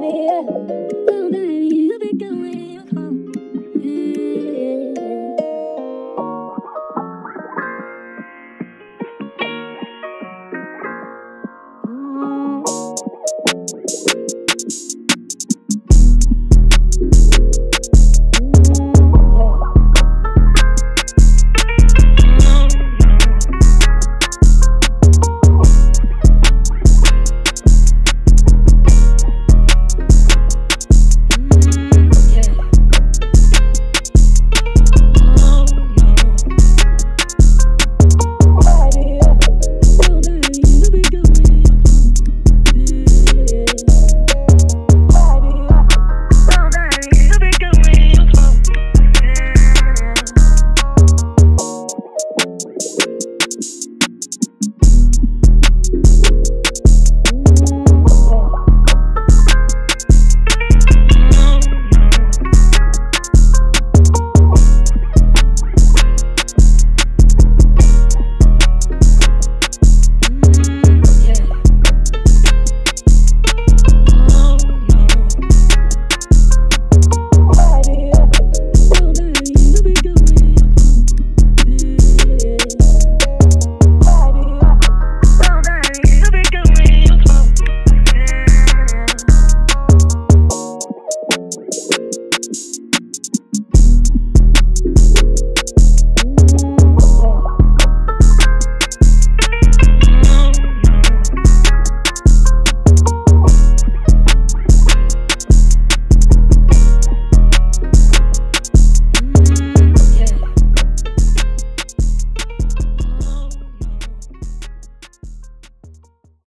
baby. Oh, baby, you'll be going.